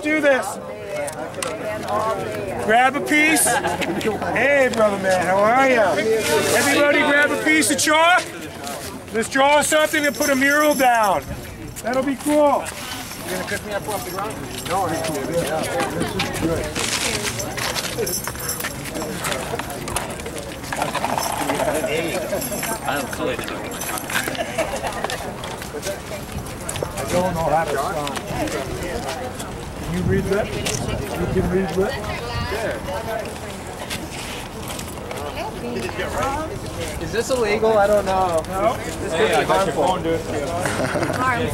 let's do this. Grab a piece. Hey, brother man, how are you? Everybody grab a piece of chalk. Let's draw something and put a mural down. That'll be cool. You're gonna pick me up off the ground? No, I can't. This is good. I don't know how to sign. Can you read that? You can read that? Yeah. Is this illegal? I don't know. No. This could be harmful.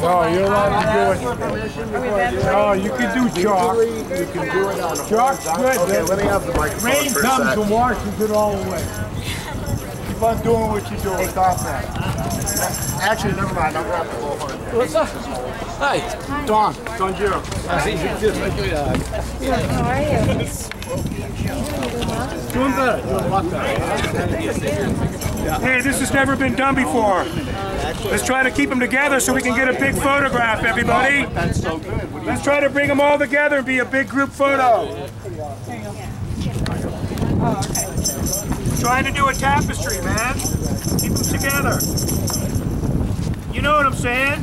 No, you're um, allowed to do it. No, you can do chalk. You can do it on a Chalk's good. Okay, let me have the microphone Rain comes sec. and washes it all away. Keep on doing what you're doing. Take off that. Actually, never mind. I'll grab the bullhorn. What's up? Hi. Don. Don Giro. How are you? Doing better. Doing a lot better. Hey, this has never been done before. Let's try to keep them together so we can get a big photograph, everybody. That's so good. Let's try to bring them all together and be a big group photo. Trying to do a tapestry, man. Keep them together. You know what I'm saying?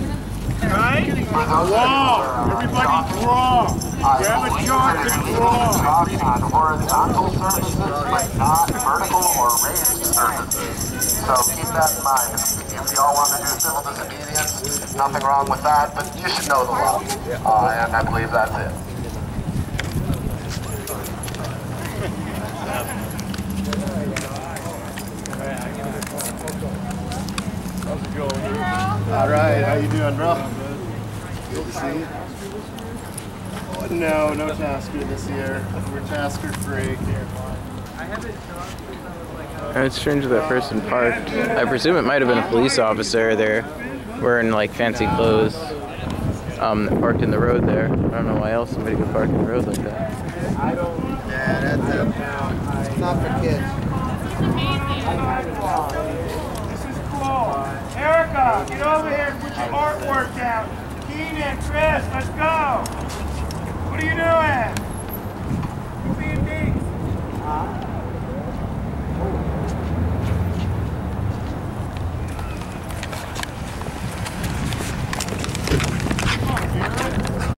Right? Draw. Everybody draw. Grab a chart and draw. on horizontal surfaces, but not vertical or raised surfaces. So keep that in mind. If y'all want to do civil disobedience, nothing wrong with that, but you should know the law. Uh, and I believe that's it. All right, how you doing, bro? Good to see you. Oh, no, no Tasker this year. We're Tasker free. It's strange that person parked. I presume it might have been a police officer there, wearing like fancy clothes. Um, that parked in the road there. I don't know why else somebody could park in the road like that. I don't know. Yeah, that's it. It's not for kids. Get over here and put your artwork down. Keenan, Chris, let's go. What are you doing?